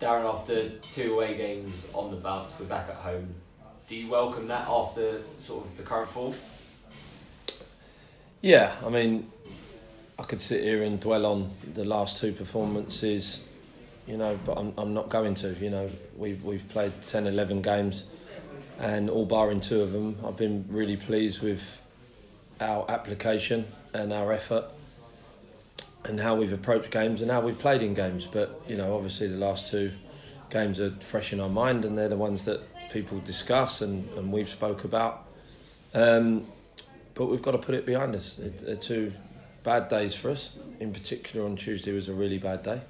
Darren, after two away games on the bounce, we're back at home. Do you welcome that after sort of the current form? Yeah, I mean, I could sit here and dwell on the last two performances, you know, but I'm, I'm not going to. You know, we've, we've played 10, 11 games, and all barring two of them, I've been really pleased with our application and our effort and how we've approached games and how we've played in games. But, you know, obviously the last two games are fresh in our mind and they're the ones that people discuss and, and we've spoke about. Um, but we've got to put it behind us. They're two bad days for us. In particular, on Tuesday was a really bad day.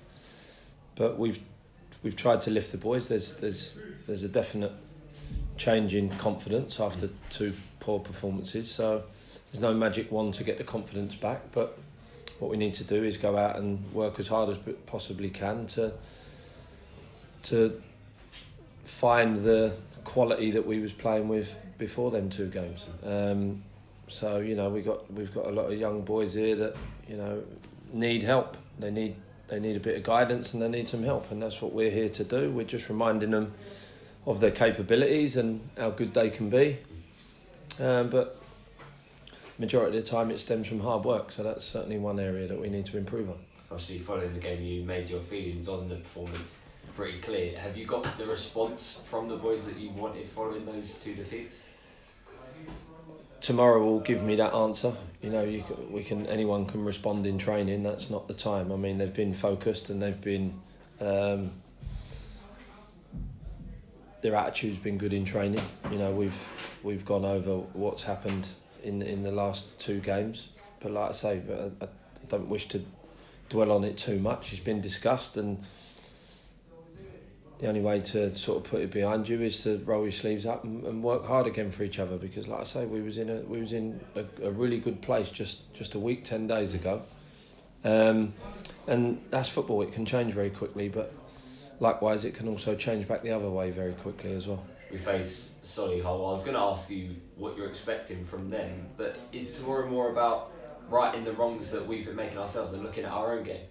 But we've we've tried to lift the boys. There's there's there's a definite change in confidence after two poor performances. So there's no magic wand to get the confidence back. But what we need to do is go out and work as hard as possibly can to to find the quality that we was playing with before them two games. Um, so you know we got we've got a lot of young boys here that you know need help. They need they need a bit of guidance and they need some help, and that's what we're here to do. We're just reminding them of their capabilities and how good they can be. Um, but majority of the time, it stems from hard work. So that's certainly one area that we need to improve on. Obviously, following the game, you made your feelings on the performance pretty clear. Have you got the response from the boys that you wanted following those two defeats? tomorrow will give me that answer. You know, you can, we can anyone can respond in training. That's not the time. I mean, they've been focused and they've been um, their attitude's been good in training. You know, we've we've gone over what's happened in in the last two games. But like I say, I, I don't wish to dwell on it too much. It's been discussed and the only way to sort of put it behind you is to roll your sleeves up and, and work hard again for each other because like I say we was in a we was in a, a really good place just just a week 10 days ago um, and that's football it can change very quickly but likewise it can also change back the other way very quickly as well We face Solihull. I was going to ask you what you're expecting from them, but is tomorrow more about righting the wrongs that we've been making ourselves and looking at our own game?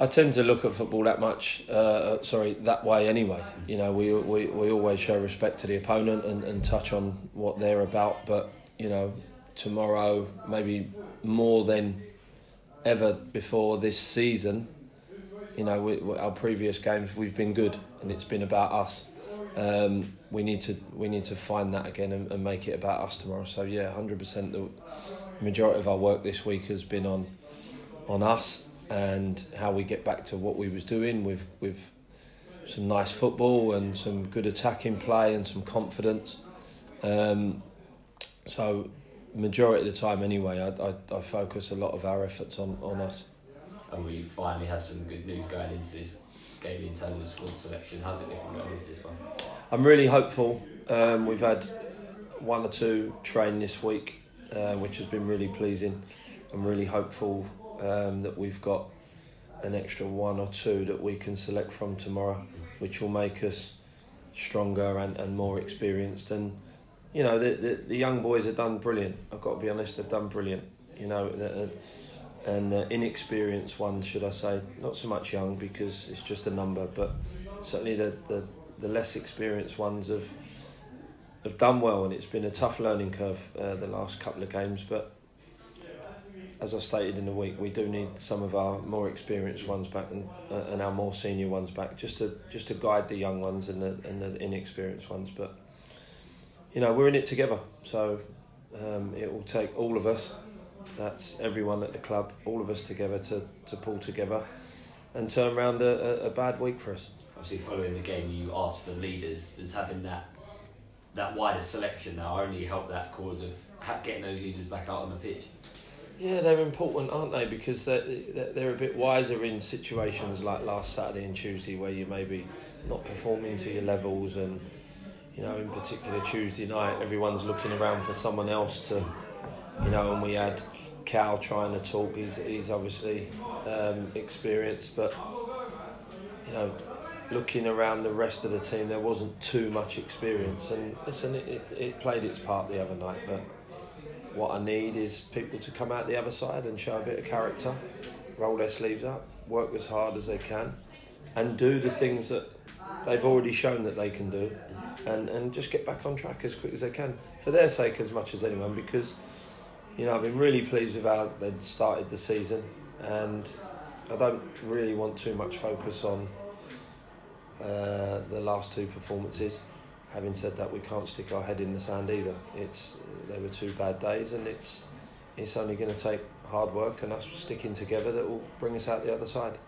I tend to look at football that much, uh, sorry, that way anyway. You know, we, we, we always show respect to the opponent and, and touch on what they're about, but, you know, tomorrow, maybe more than ever before this season, you know, we- our previous games, we've been good and it's been about us. Um, we need to we need to find that again and, and make it about us tomorrow. So yeah, hundred percent. The majority of our work this week has been on on us and how we get back to what we was doing with with some nice football and some good attacking play and some confidence. Um, so majority of the time anyway, I, I, I focus a lot of our efforts on, on us. And we finally have some good news going into this game in terms of squad selection. How's it looking going into this one? I'm really hopeful. Um, we've had one or two train this week, uh, which has been really pleasing. I'm really hopeful um, that we've got an extra one or two that we can select from tomorrow, which will make us stronger and, and more experienced. And you know, the, the the young boys have done brilliant. I've got to be honest, they've done brilliant. You know, the, and the inexperienced ones, should I say, not so much young because it's just a number, but certainly the the, the less experienced ones have have done well, and it's been a tough learning curve uh, the last couple of games. But as I stated in the week, we do need some of our more experienced ones back and uh, and our more senior ones back, just to just to guide the young ones and the and the inexperienced ones. But you know, we're in it together, so um, it will take all of us. That's everyone at the club, all of us together to, to pull together and turn around a, a, a bad week for us. Obviously, following the game, you asked for leaders. Does having that that wider selection now only help that cause of getting those leaders back out on the pitch? Yeah, they're important, aren't they? Because they're, they're they're a bit wiser in situations like last Saturday and Tuesday where you maybe not performing to your levels, and you know, in particular Tuesday night, everyone's looking around for someone else to, you know, and we had Cal trying to talk. He's he's obviously um, experienced, but you know, looking around the rest of the team, there wasn't too much experience. And listen, it, it, it played its part the other night, but what I need is people to come out the other side and show a bit of character, roll their sleeves up, work as hard as they can, and do the things that they've already shown that they can do, and and just get back on track as quick as they can for their sake as much as anyone because. You know, I've been really pleased with how they'd started the season, and I don't really want too much focus on uh, the last two performances. Having said that, we can't stick our head in the sand either. It's they were two bad days, and it's it's only going to take hard work and us sticking together that will bring us out the other side.